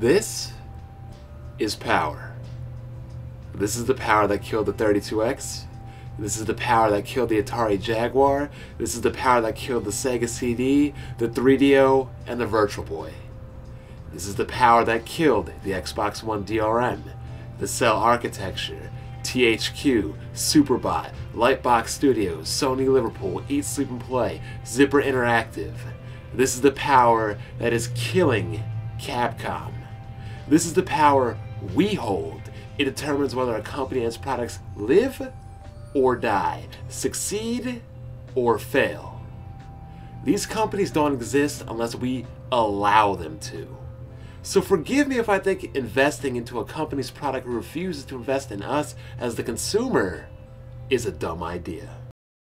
This is power. This is the power that killed the 32X. This is the power that killed the Atari Jaguar. This is the power that killed the Sega CD, the 3DO, and the Virtual Boy. This is the power that killed the Xbox One DRM, the Cell Architecture, THQ, Superbot, Lightbox Studios, Sony Liverpool, Eat, Sleep, and Play, Zipper Interactive. This is the power that is killing Capcom. This is the power we hold. It determines whether a company and its products live or die, succeed or fail. These companies don't exist unless we allow them to. So forgive me if I think investing into a company's product refuses to invest in us as the consumer is a dumb idea.